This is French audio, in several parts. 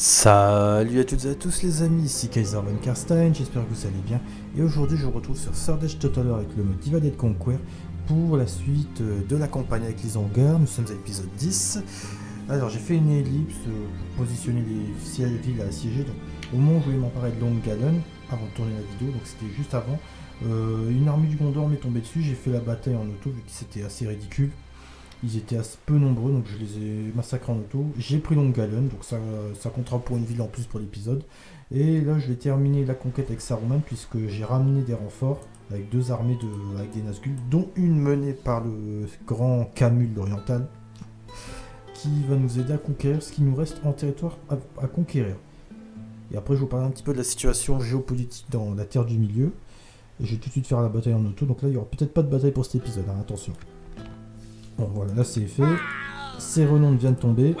Salut à toutes et à tous les amis, ici Kaiser von Karstein, j'espère que vous allez bien. Et aujourd'hui je vous retrouve sur Third Age Total avec le mode Divided Conquer pour la suite euh, de la campagne avec les hangars. Nous sommes à l'épisode 10. Alors j'ai fait une ellipse pour positionner les villes à assiéger. Donc, au moment où je voulais m'emparer de Long Gallon, avant de tourner la vidéo, donc c'était juste avant, euh, une armée du Gondor m'est tombée dessus, j'ai fait la bataille en auto vu que c'était assez ridicule. Ils étaient assez peu nombreux, donc je les ai massacrés en auto. J'ai pris Long Gallon, donc ça, ça comptera pour une ville en plus pour l'épisode. Et là, je vais terminer la conquête avec Saruman, puisque j'ai ramené des renforts avec deux armées de, avec des dont une menée par le grand Camul oriental, qui va nous aider à conquérir ce qui nous reste en territoire à, conquérir. Et après, je vous parler un petit peu de la situation géopolitique dans la Terre du Milieu. Et je vais tout de suite faire la bataille en auto, donc là, il n'y aura peut-être pas de bataille pour cet épisode, hein, attention. Bon, voilà, là c'est fait. Ces renoms viennent de tomber.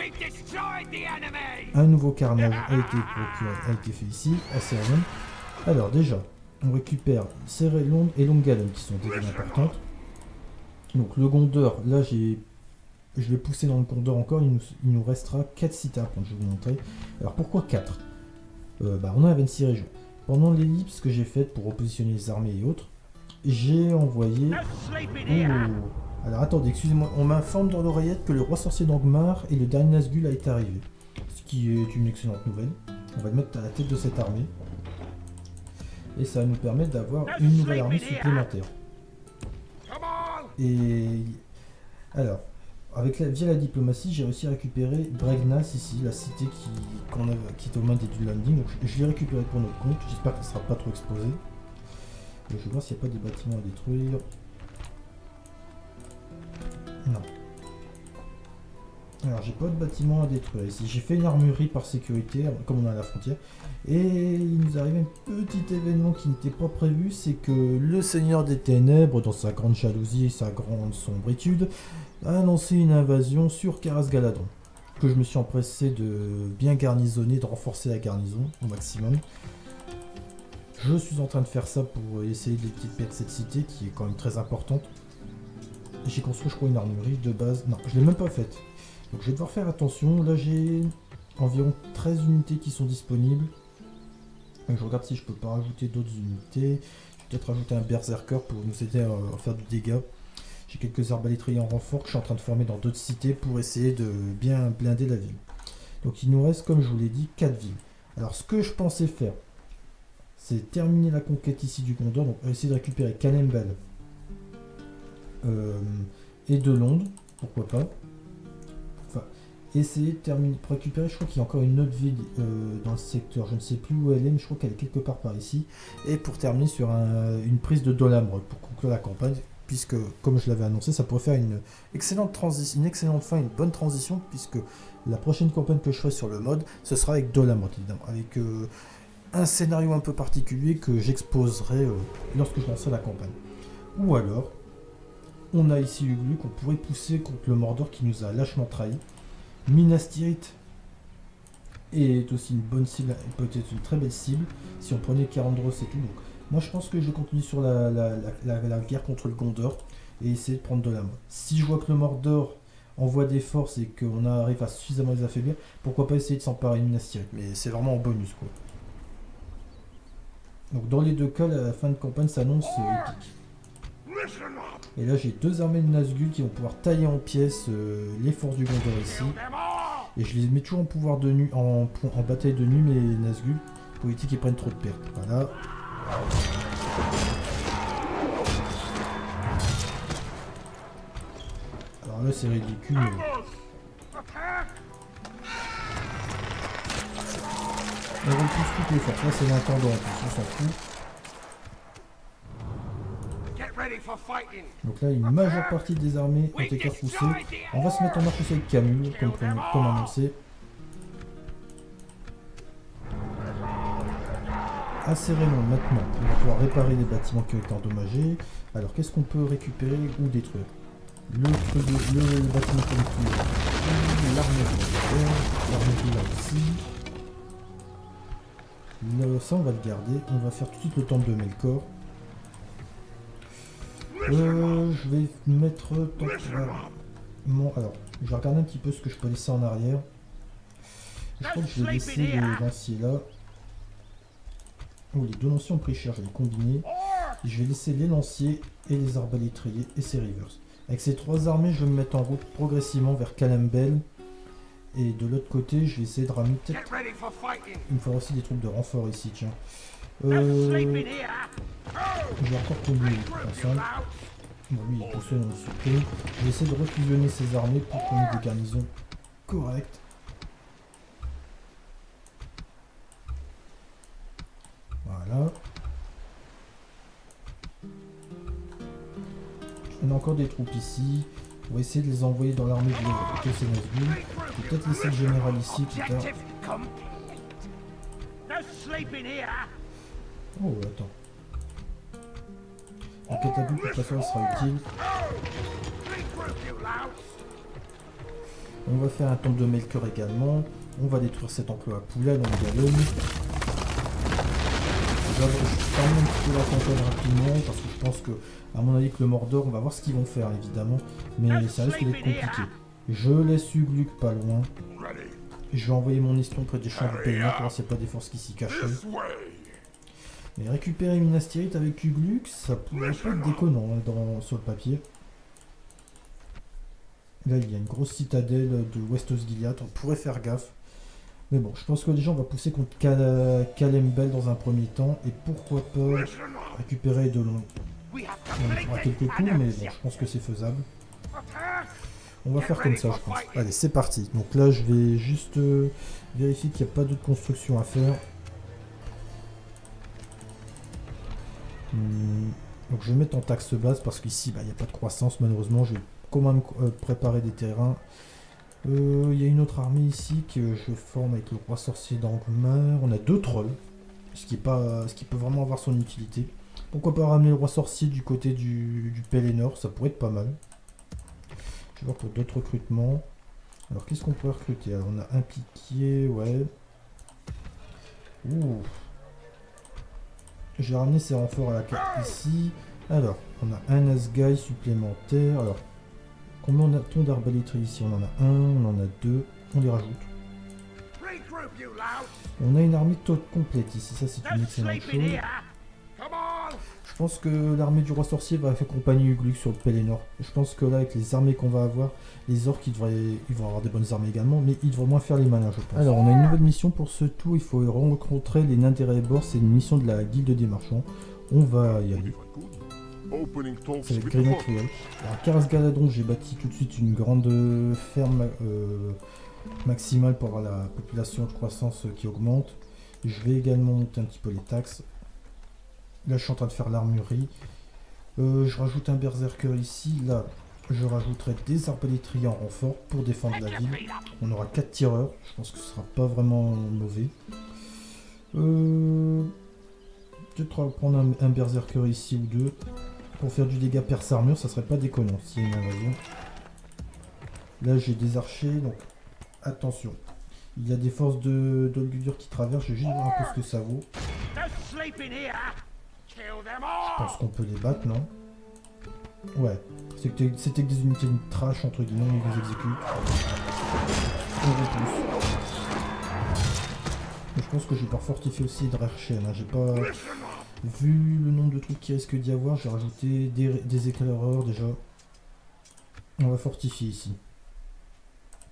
Un nouveau carnage a été, fait ici, à. Alors, déjà, on récupère Serelon et Longalon qui sont des villes importantes. Donc, le Gondor, là j'ai. Je vais pousser dans le Gondor encore, il nous, restera 4 cités à je vais vous montrer. Alors, pourquoi 4 euh, bah, On a 26 régions. Pendant l'ellipse que j'ai faite pour repositionner les armées et autres, j'ai envoyé. Alors attendez, excusez-moi, on m'informe dans l'oreillette que le roi sorcier d'Angmar et le dernier Nazgûl a été arrivé. Ce qui est une excellente nouvelle. On va le mettre à la tête de cette armée. Et ça va nous permettre d'avoir une nouvelle armée supplémentaire. Et alors, avec la, via la diplomatie, j'ai réussi à récupérer Bregnas ici, la cité qui, qui est aux mains des Dulanding. Donc je, l'ai récupéré pour notre compte. J'espère qu'elle ne sera pas trop exposée. je vais voir s'il n'y a pas des bâtiments à détruire. Alors j'ai pas de bâtiment à détruire ici. J'ai fait une armurerie par sécurité, comme on est à la frontière. Et il nous arrive un petit événement qui n'était pas prévu, c'est que le Seigneur des Ténèbres, dans sa grande jalousie et sa grande sombritude, a annoncé une invasion sur Caras Galadon. Que je me suis empressé de bien garnisonner, de renforcer la garnison au maximum. Je suis en train de faire ça pour essayer de perdre cette cité qui est quand même très importante. J'ai construit, je crois, une armurerie de base. Non, je l'ai même pas faite. Donc je vais devoir faire attention. Là, j'ai environ 13 unités qui sont disponibles. je regarde si je peux pas rajouter d'autres unités. Peut-être rajouter un berserker pour nous aider à, faire du dégât. J'ai quelques arbalétriers en renfort que je suis en train de former dans d'autres cités pour essayer de bien blinder la ville. Donc il nous reste, comme je vous l'ai dit, 4 villes. Alors ce que je pensais faire, c'est terminer la conquête ici du Gondor. Donc essayer de récupérer Canembel euh, et de Londres, pourquoi pas. Essayer de terminer, pour récupérer, je crois qu'il y a encore une autre ville euh, dans le secteur, je ne sais plus où elle est, mais je crois qu'elle est quelque part par ici. Et pour terminer sur une prise de Dolamrod pour conclure la campagne, puisque, comme je l'avais annoncé, ça pourrait faire une excellente transition, une excellente fin, une bonne transition, puisque la prochaine campagne que je ferai sur le mode, ce sera avec Dolamrod, évidemment, avec euh, un scénario un peu particulier que j'exposerai lorsque je lancerai la campagne. Ou alors, on a ici Uglu qu'on pourrait pousser contre le Mordor qui nous a lâchement trahi. Minas Tirith est aussi une bonne cible, peut-être une très belle cible, si on prenait Karandros et tout. Donc, moi je pense que je vais continuer sur la, guerre contre le Gondor et essayer de prendre de la main. Si je vois que le Mordor envoie des forces et qu'on arrive à suffisamment les affaiblir, pourquoi pas essayer de s'emparer de Minas Tirith. Mais c'est vraiment en bonus quoi. Donc dans les deux cas, la fin de campagne s'annonce épique. Et là, j'ai deux armées de Nazgûl qui vont pouvoir tailler en pièces euh, les forces du Gondor ici. Et je les mets toujours en pouvoir de nu, en, bataille de nuit, mes Nazgûl, pour éviter qu'ils prennent trop de pertes. Voilà. Alors là, c'est ridicule. On repousse toutes les forces. Là, c'est l'intendant on s'en fout. Donc là, une majeure partie des armées ont été repoussées. On va se mettre en marche avec Camus, comme, annoncé. Assez vraiment maintenant, on va pouvoir réparer les bâtiments qui ont été endommagés. Alors, qu'est-ce qu'on peut récupérer ou détruire? Le, le, le bâtiment qui est l'armerie, l'armerie là aussi. ça, on va le garder. On va faire tout de suite le temple de Melkor. Euh, je vais mettre mon... Alors, je vais regarder un petit peu ce que je peux laisser en arrière. Je crois que je vais laisser les lanciers là. Oh, les deux lanciers ont pris cher, je vais les combiner. Je vais laisser les lanciers et les arbalétriers et ces rivers. Avec ces trois armées, je vais me mettre en route progressivement vers Calembel. Et de l'autre côté, je vais essayer de ramener peut-être... Il me faudra aussi des troupes de renfort ici, tiens. Euh... Je vais encore combiner ensemble. Bon, lui, il est tout seul, on supprime. Je vais essayer de refusionner ces armées pour qu'on ait des garnisons correctes. Voilà. On a encore des troupes ici. On va essayer de les envoyer dans l'armée de vais peut-être laisser le général ici plus tard. Oh, attends. La catapulte, de toute façon, elle sera utile. On va faire un tombe de Melker également. On va détruire cet emploi à poulet dans le galon. Je vais un petit peu la campagne rapidement parce que je pense que, à mon avis, que le Mordor, on va voir ce qu'ils vont faire évidemment. Mais ça risque d'être compliqué. Je laisse Ugluk pas loin. Je vais envoyer mon espion près des champs de Pelléa pour voir s'il n'y a pas des forces qui s'y cachent. Mais récupérer une astérite avec Ugluk, ça pourrait pas être déconnant hein, dans, sur le papier. Là, il y a une grosse citadelle de West Osgiliath, on pourrait faire gaffe. Mais bon, je pense que déjà on va pousser contre Kalembel dans un premier temps, et pourquoi pas récupérer de long. On fera quelques coups, mais bon, je pense que c'est faisable. On va faire comme ça, je pense. Allez, c'est parti. Donc là, je vais juste euh, vérifier qu'il n'y a pas d'autres constructions à faire. Donc je vais mettre en taxe base parce qu'ici, bah, il n'y a pas de croissance, malheureusement. Je vais quand même euh, préparer des terrains. Euh, il y a une autre armée ici que je forme avec le roi sorcier d'Angmar. On a deux trolls, ce qui, est pas, ce qui peut vraiment avoir son utilité. Pourquoi pas ramener le roi sorcier du côté du, Pélénor, ça pourrait être pas mal. Je vais voir pour d'autres recrutements. Alors qu'est-ce qu'on peut recruter? Alors on a un piquier, ouais. Ouh. J'ai ramené ces renforts à la carte ici. Alors, on a un Asgai supplémentaire. Alors, combien on a-t-on d'arbalétrie ici? On en a un, on en a deux. On les rajoute. On a une armée toute complète ici. Ça, c'est une excellente chose. Je pense que l'armée du roi sorcier va accompagner Ugluk sur le Pelennor. Je pense que là, avec les armées qu'on va avoir, les orques, ils, devraient, ils vont avoir des bonnes armées également, mais ils devraient moins faire les malins, je pense. Alors, on a une nouvelle mission pour ce tour. Il faut rencontrer les nains des C'est une mission de la guilde des marchands. On va y aller. C'est avec Green Alors, Caras Galadon, j'ai bâti tout de suite une grande ferme euh, maximale pour avoir la population de croissance qui augmente. Je vais également monter un petit peu les taxes. Là, je suis en train de faire l'armurerie. Euh, je rajoute un berserker ici. Là, je rajouterai des arbalétriers en renfort pour défendre la ville. On aura 4 tireurs. Je pense que ce sera pas vraiment mauvais. Euh, Peut-être prendre un, berserker ici ou deux. Pour faire du dégât perce armure, ça serait pas déconnant s'il y a une invasion. Là, j'ai des archers, donc attention. Il y a des forces de d'Olgudur qui traversent. Je vais juste voir un peu ce que ça vaut. Je pense qu'on peut les battre, non Ouais. C'était que des unités de trash, entre guillemets, ils les exécutent. Je pense que je vais pas fortifier aussi Drarchen. Hein. J'ai pas vu le nombre de trucs qui risque d'y avoir. J'ai rajouté des, éclaireurs déjà. On va fortifier ici.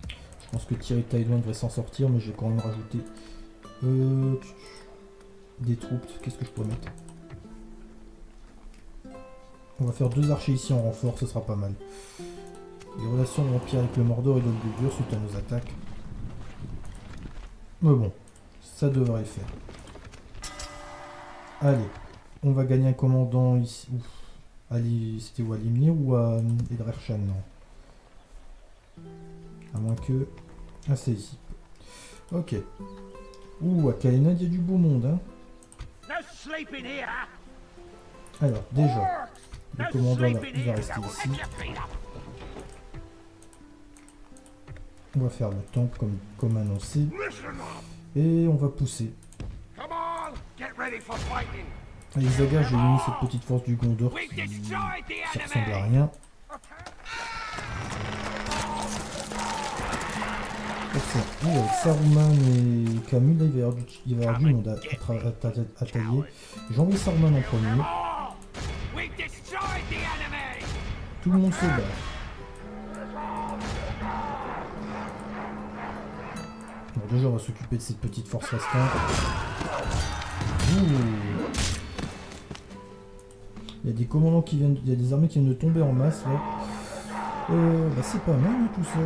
Je pense que Thierry Taïwan devrait s'en sortir, mais je vais quand même rajouter euh, des troupes. Qu'est-ce que je pourrais mettre? On va faire deux archers ici en renfort, ce sera pas mal. Les relations empire avec le Mordor et dur suite à nos attaques. Mais bon, ça devrait faire. Allez, on va gagner un commandant ici. C'était où à Limnier ou à Edrershan Non? À moins que... Ah, c'est ici. Ok. Ouh, à Kalinad, il y a du beau monde, hein. Alors, déjà, le commandant va, rester ici. On va faire le temple comme, comme annoncé. Et on va pousser. Allez Zaga, j'ai mis cette petite force du Gondor qui, qui ressemble à rien. Oui, avec Saruman et Camus, là, il va y avoir du, il va y avoir du monde à, à à à tailler. Envoyé Saruman en premier. Tout le monde se bat. Bon, déjà, on va s'occuper de cette petite force restante. Il y a des commandants qui viennent, il y a des armées qui viennent de tomber en masse là. Euh, bah c'est pas mal hein, tout ça.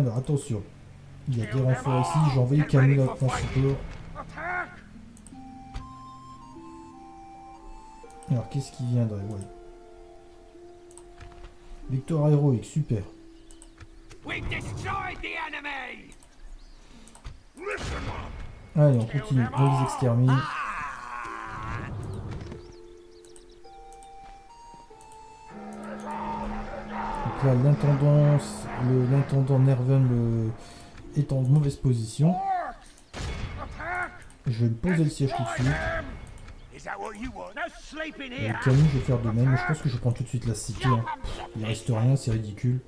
Alors attention, il y a des renforts ici. J'ai envoyé Camille en support. Alors qu'est-ce qui viendrait? Victoire héroïque, super. Allez, on continue. On les extermine. Ah! Donc là, l'intendance, l'intendant Nerven le- est en mauvaise position. Je vais me poser le siège tout de suite. Et! Camille, je vais faire de même. Je pense que je prends tout de suite la cité. hein. Il reste rien, c'est ridicule.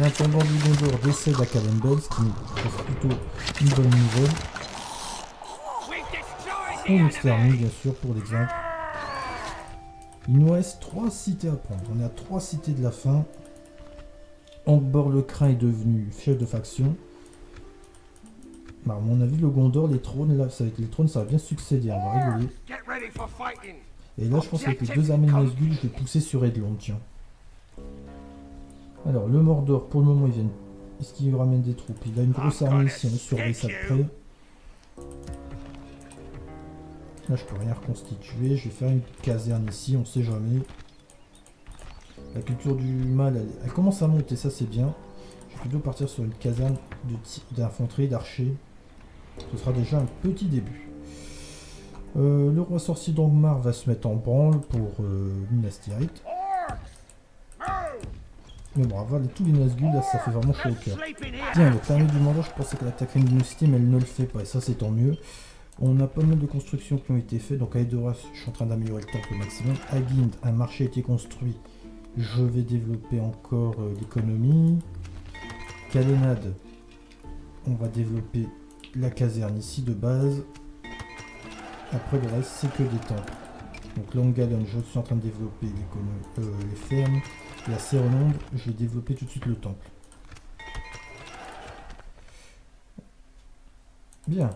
L'intendant du Gondor décède à Calendel, ce qui nous offre plutôt une bonne nouvelle. On enemy! extermine, bien sûr, pour l'exemple. Il nous reste trois cités à prendre. On est à trois cités de la fin. Angbor le Crin est devenu chef de faction. Bah, à mon avis, le Gondor, les trônes, là, ça va être les trônes, ça va bien succéder. On va rigoler. Et là, je pense qu'avec les deux armées de Nazgûl, je vais pousser sur Edlond, tiens. Alors, le Mordor, pour le moment, il vient... Est-ce qu'il ramène des troupes? Il a une grosse armée ici, on surveille ça de près. Là, je peux rien reconstituer. Je vais faire une caserne ici, on sait jamais. La culture du mal, elle, elle commence à monter, ça c'est bien. Je vais plutôt partir sur une caserne d'infanterie, d'archers. Ce sera déjà un petit début. Euh, le roi sorcier d'Angmar va se mettre en branle pour euh, Minas Tirith. Mais bon, voilà, tous les Nazgûl, ça fait vraiment chaud au cœur. Tiens, le permis du Mordor, je pensais qu'elle attaquerait une cité, mais elle ne le fait pas, et ça c'est tant mieux. On a pas mal de constructions qui ont été faites, donc à Edoras, je suis en train d'améliorer le temple au maximum. À Guild, un marché a été construit, je vais développer encore euh, l'économie. Calenad, on va développer la caserne ici de base. Après le c'est que des temples. Donc Longalon, je suis en train de développer l'économie- euh, les fermes. Et à Serenonde, je vais développer tout de suite le temple. Bien.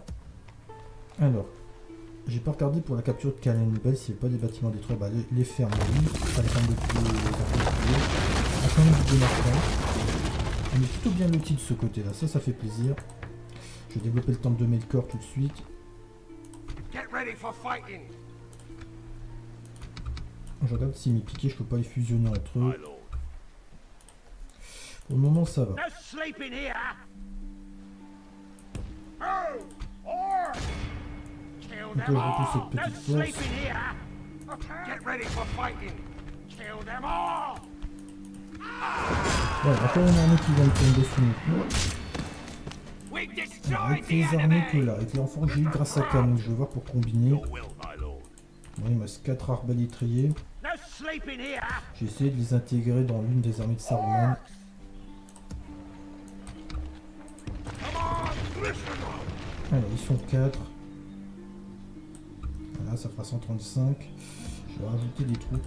Alors, j'ai pas regardé pour la capture de Kalenbel s'il n'y a pas des bâtiments détruits. Bah, les, les fermes, oui. Pas les de les fermes de quand même du démarquement. On est plutôt bien loti de ce côté-là. Ça, ça fait plaisir. Je vais développer le temple de Melkor tout de suite. Get ready for fighting! Je regarde si mes piquets, je peux pas les fusionner entre eux. Pour le moment, ça va. Oh! Donc them là, je repousse cette petite force. Voilà, encore une armée qui vient de tomber sous nous. Avec les armées que là, avec renforts que j'ai eu grâce à Camus, je vais voir pour combiner. Bon, il me reste 4 arbalétriers. J'ai essayé de les intégrer dans l'une des armées de Saruman. Alors, ils sont 4. Voilà, ça fera 135. Je vais rajouter des troupes.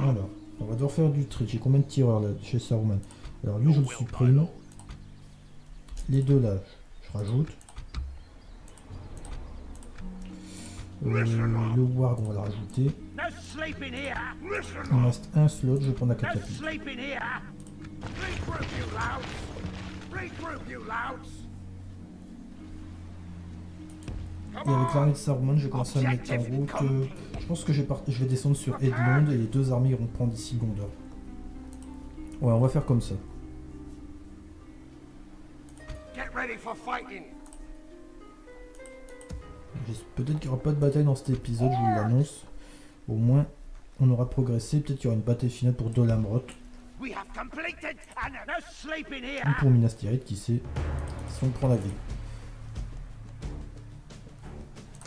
Alors, on va devoir faire du tri. J'ai combien de tireurs là chez Saruman? Alors, lui, je le supprime. Les deux là, je rajoute. Euh, le Ward, on va le rajouter. Il me reste un slot, je vais prendre la catapulte. Et avec l'armée de Saruman, je vais commencer à me mettre en route. Euh, je pense que je vais, part- je vais descendre sur Edlond et les deux armées iront prendre ici Gondor. Ouais, on va faire comme ça. Get ready for fighting! J'es- Peut-être qu'il n'y aura pas de bataille dans cet épisode, je vous l'annonce. Au moins, on aura progressé. Peut-être qu'il y aura une bataille finale pour Dolamrot ou pour Minas Tirith, qui sait, si on prend la ville.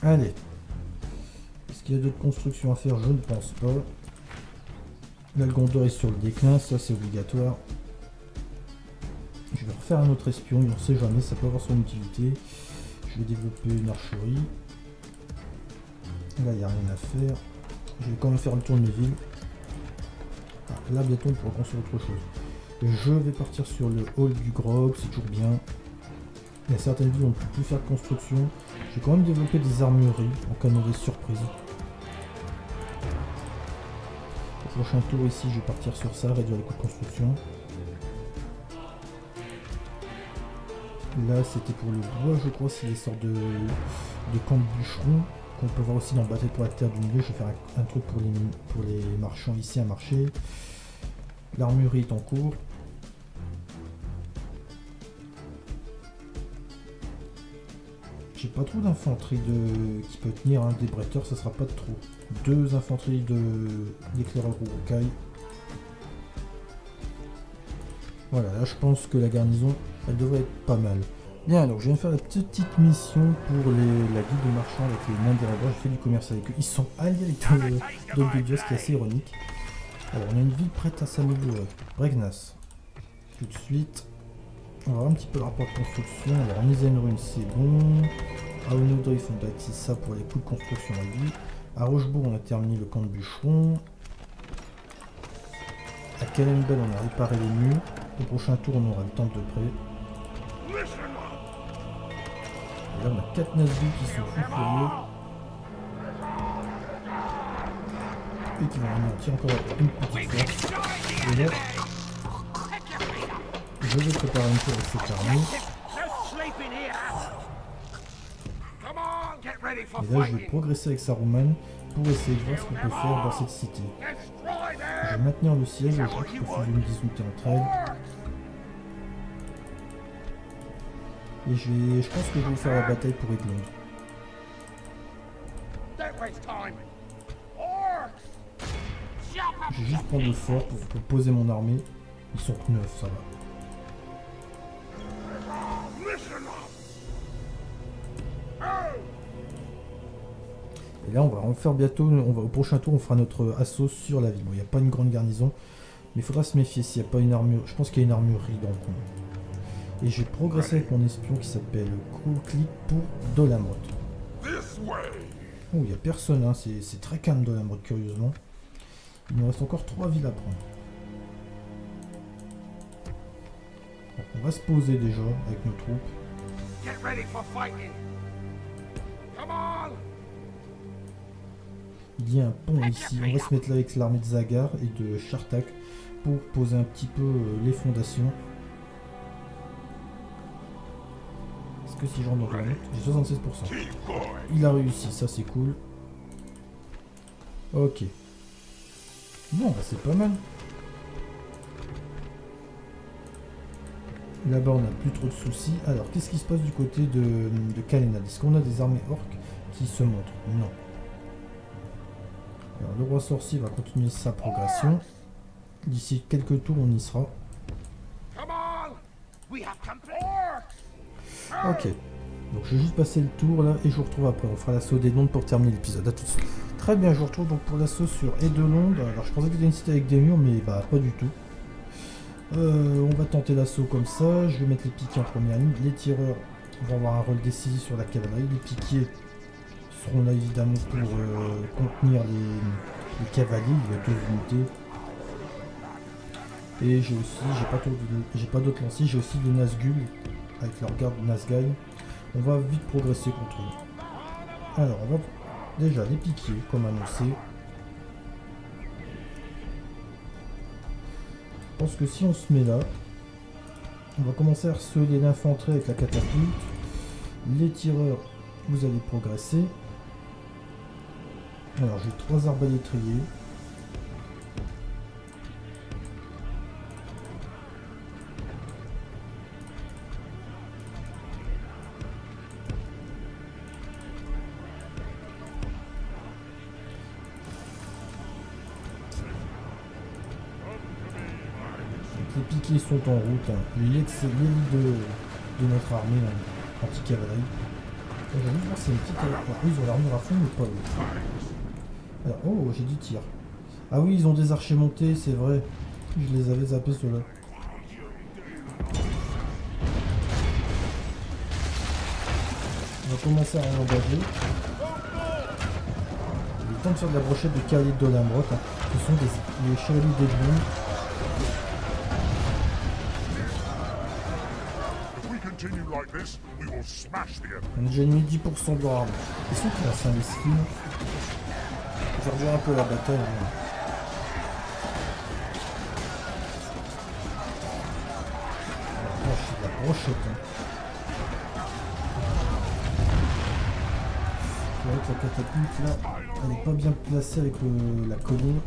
Allez. Est-ce qu'il y a d'autres constructions à faire Je ne pense pas. Là, le Gondor est sur le déclin, ça c'est obligatoire. Je vais refaire un autre espion, on ne sait jamais, ça peut avoir son utilité. Je vais développer une archerie. Là, il n'y a rien à faire. Je vais quand même faire le tour de mes villes. Ah, là, bientôt, on construire autre chose. Je vais partir sur le hall du grog, c'est toujours bien. Il y a certaines villes où on ne peut plus faire de construction. Je vais quand même développer des armureries en cas de mauvaise surprise. Au prochain tour ici, je vais partir sur ça, réduire les coûts de construction. Là, c'était pour le bois, je crois, c'est des sortes de, de camps de bûcherons qu'on peut voir aussi dans Bataille pour la Terre du Milieu. Je vais faire un, truc pour les, pour les marchands ici, un marché. L'armurerie est en cours. Pas trop d'infanterie de... qui peut tenir un des bretteurs, ça sera pas trop. Deux infanteries de d'éclaireurs Urukai. Voilà, là je pense que la garnison, elle devrait être pas mal. Bien, alors je viens de faire la petite mission pour la guide de marchands avec les nains des J'ai fait du commerce avec eux. Ils sont alliés avec ce qui est assez ironique. Alors, on a une ville prête à s'améliorer. Bregnas. Tout de suite. On va voir un petit peu le rapport de construction. Alors, Nizenrune, c'est bon. À Onodrif, on bâtit ça pour les coûts de construction à vie. À Rochebourg, on a terminé le camp de bûcheron. À Kalenbel, on a réparé les murs. Au prochain tour, on aura le temple de près. Là, on a 4 Nazgûl qui sont fous furieux. Et qui vont anéantir encore une petite force. Et je vais préparer une tour avec cette Et là, je vais progresser avec Saruman pour essayer de voir ce qu'on peut faire dans cette cité. Je vais maintenir le siège, que je fusionner des unités entre elles. Et je, vais, je pense que je vais faire la bataille pour up. Je vais juste prendre le fort pour, pour poser mon armée. Ils sont 9, ça va. Là, on va en faire bientôt. On va, au prochain tour, on fera notre assaut sur la ville. Bon, il n'y a pas une grande garnison. Mais il faudra se méfier s'il n'y a pas une armure. Je pense qu'il y a une armurerie dans le coin. Et j'ai progressé avec mon espion qui s'appelle Click pour Dolamotte. Oh, il n'y a personne, hein. c'est très calme Dolamotte, curieusement. Il nous reste encore 3 villes à prendre. Donc, on va se poser déjà avec nos troupes. Get ready for fighting. Come on. Il y a un pont ici. On va se mettre là avec l'armée de Zagar et de Chartak pour poser un petit peu euh, les fondations. Est-ce que si j'en autre J'ai 76%. Keep going. Il a réussi, ça c'est cool. Ok. Bon, bah c'est pas mal. Là-bas, on n'a plus trop de soucis. Alors, qu'est-ce qui se passe du côté de, de Kalenad Est-ce qu'on a des armées orques qui se montrent? Non. Alors, le roi sorcier va continuer sa progression. D'ici quelques tours, on y sera. Ok. Donc je vais juste passer le tour là et je vous retrouve après. On fera l'assaut des Londes pour terminer l'épisode. A tout de suite. Très bien, je vous retrouve donc pour l'assaut sur Edelonde. Alors je pensais qu'il y avait une cité avec des murs, mais bah pas du tout. Euh, on va tenter l'assaut comme ça. Je vais mettre les piquets en première ligne. Les tireurs vont avoir un rôle décisif sur la cavalerie. Les piquets seront là évidemment pour euh, contenir les, cavaliers. Il y a deux unités. Et j'ai aussi, j'ai pas, d'autres lanciers, j'ai aussi des Nazgûl avec leur garde Nazgûl. On va vite progresser contre eux. Alors, on va déjà les piquer comme annoncé. Je pense que si on se met là, on va commencer à harceler l'infanterie avec la catapulte. Les tireurs, vous allez progresser. Alors, j'ai trois arbalétriers. Les piquets sont en route. hein. L'élite de, de notre armée anti-cavalerie. J'avoue, pense que c'est une petite... Alors, eux, ils ont l'armure à fond, mais pas eux. Alors, oh, j'ai du tir. Ah oui, ils ont des archers montés, c'est vrai. Je les avais zappés ceux-là. On va commencer à engager. Il est temps de faire de la brochette de cavaliers de Dolamroth. Hein. Ce sont des, les chevaliers. On a déjà mis 10% de leur arme. Ils sont qu'il a 5 skins. Vais réduire un peu la bataille. hein. Broche- la hein. La catapulte là, elle n'est pas bien placée avec la colline.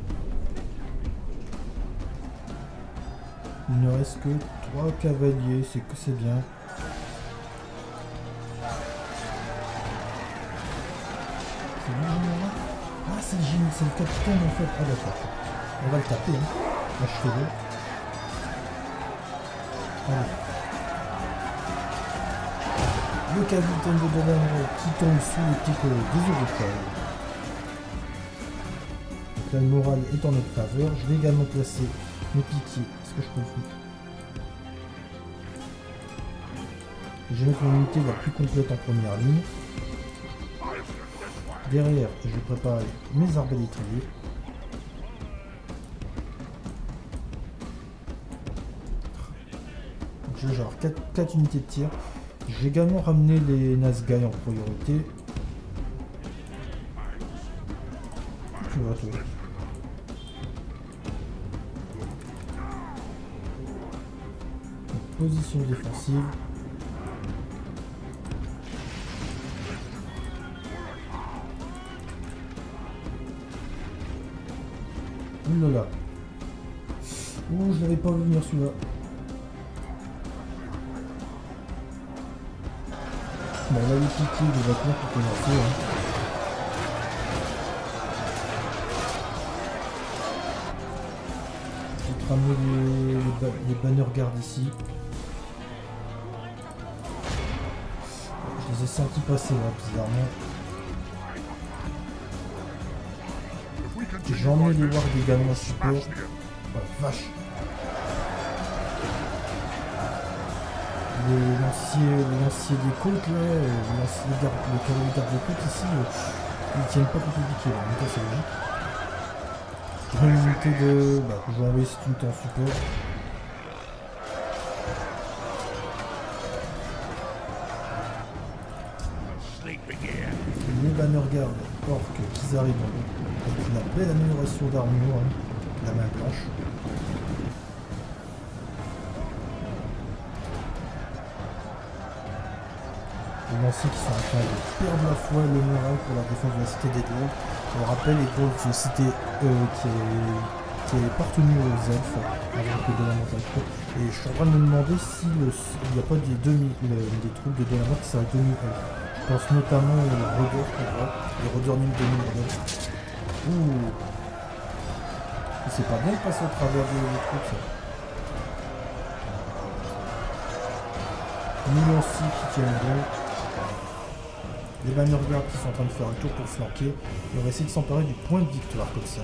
Il ne reste que 3 cavaliers, c'est que c'est bien. C'est le le capitaine en fait. Ah, d'accord. On va le taper, hein. Allez. Le capitaine de Dolan qui tombe sous les pics euh, des Européens. Donc là, le est en notre faveur. Je vais également placer mes piquiers. Est-ce que je peux le faire? Mettre mon unité la plus complète en première ligne. Derrière, je vais préparer mes arbalétriers. J'ai genre 4, unités de tir. J'ai également ramené les Nazgai en priorité. Tu Position défensive. Ouh là là. Ouh, je l'avais pas vu venir celui-là. Bon, là, piquets de vêtements pour commencer. Hein. Ramener les, les, ba- les banners garde ici. Je les ai sentis passer là, bizarrement. Like les wargs également en support. Oh la vache Les lanciers, les lanciers des côtes là, euh, les lanciers des gardes, les cavaliers gardes des côtes ici, euh, ils tiennent pas les piquets là, donc ça c'est logique. J'ai une unité de... Bah, je vais envoyer cette unité en support. Sleeping here. Les bannergardes orques qui arrivent avec une belle amélioration d'armure, hein, la main blanche. Les lanciers qui sont en train de perdre la foi le moral pour la défense de la cité des Dôles. On rappelle, les Dôles, c'est une cité euh, qui est qui est appartenue aux elfes avant que Dolamotte aille Et je suis en train de me demander si le- il n'y a pas des, demi, le- des troupes de Dolamotte qui seraient demi-elfes. Je pense notamment Rodeurs, je crois. Les Rodeurs Nim demi-elfes. Ouh Et C'est pas bien de passer au travers des, troupes, ça. Lanciers qui tiennent bon. Les bannergards qui sont en train de faire un tour pour flanquer. Et on va essayer de s'emparer du point de victoire comme ça.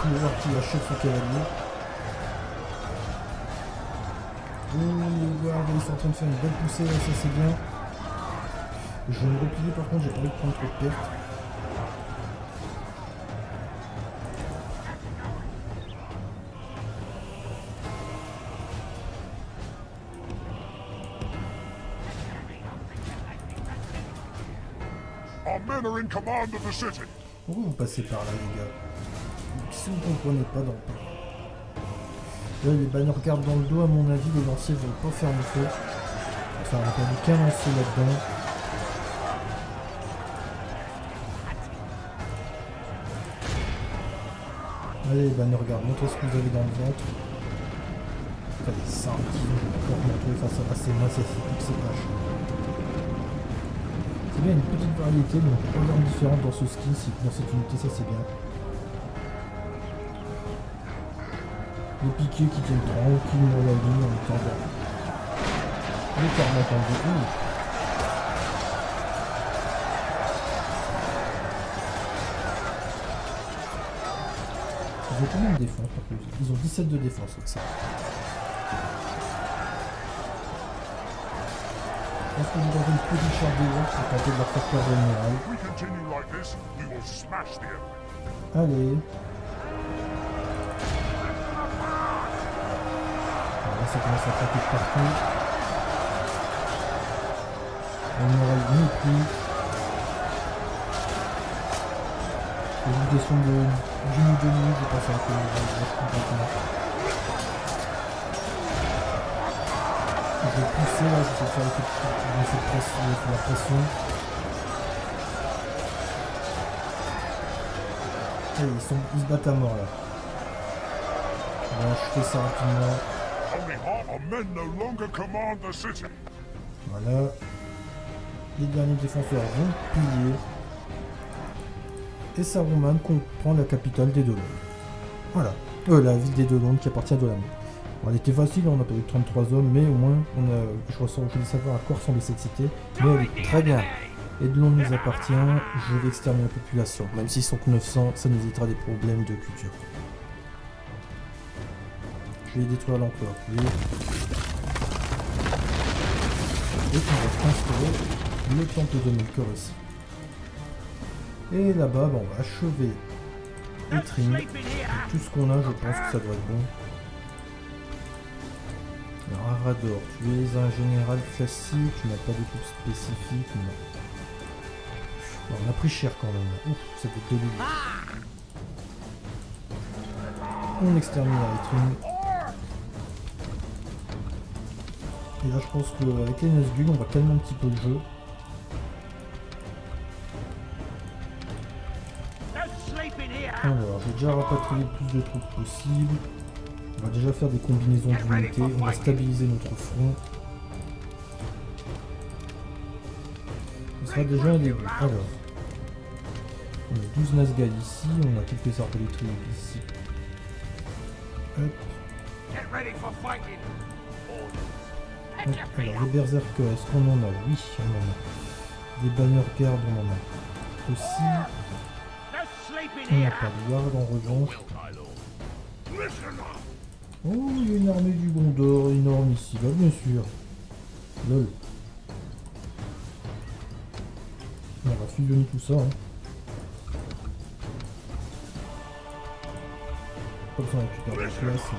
Voir qui achève son cavalier. Ouh, les wargs, ils sont en train de faire une belle poussée, là, ça c'est bien. Je vais me replier par contre, j'ai pas envie de prendre trop de pertes. Our men are in command of the city. Pourquoi vous passez par là, les gars? Si vous comprenez pas dans Là, les banners regardent dans le dos, à mon avis, les lanciers vont pas faire le feu. Enfin, on a perdu qu'un lancier là-dedans. Allez, les banners regardent, montrez ce que vous avez dans le ventre. Allez, ça, qui vont face à ces masses et ces pics, c'est bien une petite variété, donc trois armes différentes dans ce skin, dans cette unité, ça c'est bien. Les piquets qui tiennent tranquillement la ligne en attendant. Le karma tendu. Ouh. Ils ont combien de défense par contre? Ils ont 17 de défense, donc ça. Pense qu'on est dans une petite char de haut pour tenter de leur faire perdre le moral. If ça commence à taper de partout. Le moral n'est plus. Descendre de deux minutes, je pense hein, que je vais complètement. Je vais pousser là, je vais faire de de pression, de la pression. Et ils, sont, ils se battent à mort là. Bon, je fais ça rapidement. Voilà. Les derniers défenseurs vont piller. Et Saruman comprend la capitale des Dolons. Voilà. Euh, la ville des Dolons qui appartient à Dolamon. Bon, elle était facile, on a perdu 33 hommes, mais au moins, je ressens, je voulais savoir à quoi ressemblait cette cité. Mais elle est très bien. Et Delon nous appartient, je vais exterminer la population. Même s'ils sont que 900, ça nous évitera des problèmes de culture. Je vais détruire l'empereur. Lui. Et on va installer le temple de Melkor ici. Et là-bas, bah, on va achever Etring. Tout ce qu'on a, je pense que ça doit être bon. Alors, Arador, tu es un général classique, tu n'as pas de non. Bon, on a pris cher quand même. Ouf, ça fait deux. On extermine Etring. Et là, je pense qu'avec les Nazgûl, on va calmer un petit peu le jeu. Alors, j'ai déjà rapatrié le plus de troupes possible. On va déjà faire des combinaisons d'unités. On va stabiliser notre front. Ce sera déjà un début. Alors, on a 12 Nazgûl ici. On a quelques arbalétriers ici. Hop. Alors, les berserkers, est-ce qu'on en a? Oui, on en a. Des banner gardes, on en a. Aussi, on n'a pas de garde en revanche. Oh, il y a une armée du Gondor énorme ici, bah bien sûr. Lol. On va fusionner tout ça. Hein. Comme ça on la place.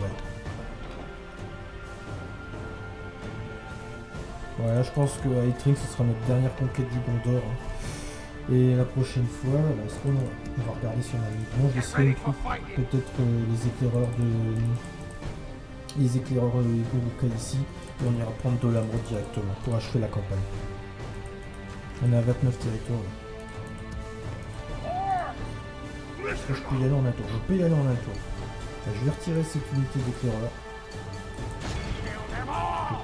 Voilà, je pense que Aetring ce sera notre dernière conquête du Gondor. hein. Et la prochaine fois, bah, est-ce qu'on on va regarder si on a une bon, je laisserai peut-être euh, les éclaireurs de les éclaireurs euh, Gourouka ici et on ira prendre Dolamro directement pour achever la campagne. On est à 29 territoires. là. Est-ce que je peux y aller en un tour? Je peux y aller en un tour. Bah, je vais retirer cette unité d'éclaireur.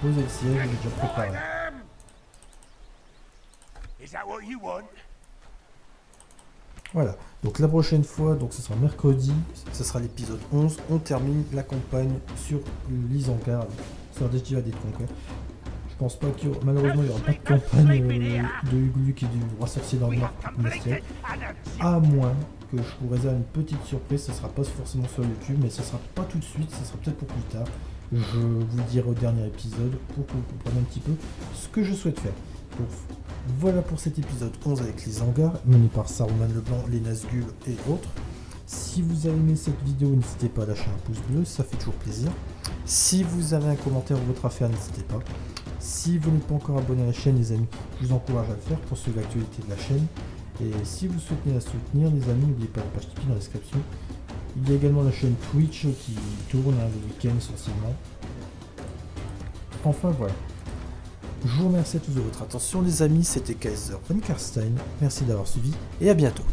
Poser le siège, déjà préparé. Voilà, donc la prochaine fois, donc ce sera mercredi, ce sera l'épisode 11, on termine la campagne sur l'Isengard, sur Destiva des Conquêtes. Je pense pas qu'il y aura, malheureusement il n'y aura pas de campagne euh, de Hugluk et du roi sorcier dans le à moins que je vous réserve une petite surprise, ce sera pas forcément sur YouTube, mais ce sera pas tout de suite, ce sera peut-être pour plus tard. Je vous dirai au dernier épisode pour que vous compreniez un petit peu ce que je souhaite faire. Voilà pour cet épisode 11 avec les hangars, mené par Saruman Leblanc, les Nazgûl et autres. Si vous avez aimé cette vidéo, n'hésitez pas à lâcher un pouce bleu, ça fait toujours plaisir. Si vous avez un commentaire ou votre affaire, n'hésitez pas. Si vous n'êtes pas encore abonné à la chaîne, les amis, je vous encourage à le faire pour suivre l'actualité de la chaîne. Et si vous souhaitez la soutenir, les amis, n'oubliez pas la page Tipeee dans la description. Il y a également la chaîne Twitch qui tourne hein, le week-end essentiellement. Enfin voilà. Je vous remercie à tous de votre attention les amis, c'était Kaiser von Karstein, merci d'avoir suivi et à bientôt.